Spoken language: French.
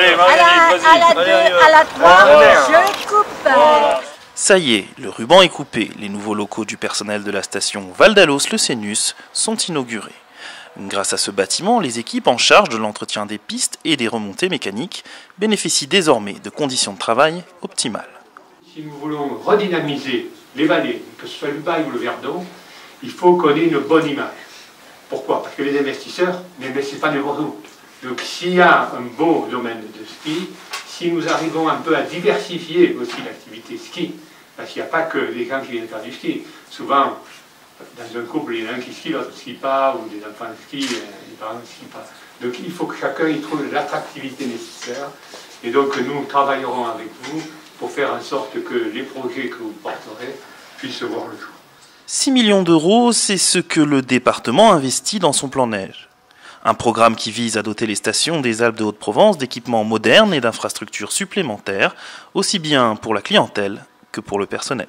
Allez, à la, à la 2, à la 3, je coupe. Ça y est, le ruban est coupé. Les nouveaux locaux du personnel de la station Valdalos-Le Sénus sont inaugurés. Grâce à ce bâtiment, les équipes en charge de l'entretien des pistes et des remontées mécaniques bénéficient désormais de conditions de travail optimales. Si nous voulons redynamiser les vallées, que ce soit le Bail ou le Verdon, il faut qu'on ait une bonne image. Pourquoi? Parce que les investisseurs n'investissent pas n'importe où. Donc s'il y a un beau domaine de ski, si nous arrivons un peu à diversifier aussi l'activité ski, parce qu'il n'y a pas que les gens qui viennent faire du ski. Souvent, dans un couple, il y en a un qui skie, l'autre ne skie pas, ou des enfants skient, les parents ne skient pas. Donc il faut que chacun y trouve l'attractivité nécessaire. Et donc nous travaillerons avec vous pour faire en sorte que les projets que vous porterez puissent voir le jour. 6 millions d'euros, c'est ce que le département investit dans son plan neige. Un programme qui vise à doter les stations des Alpes de Haute-Provence d'équipements modernes et d'infrastructures supplémentaires, aussi bien pour la clientèle que pour le personnel.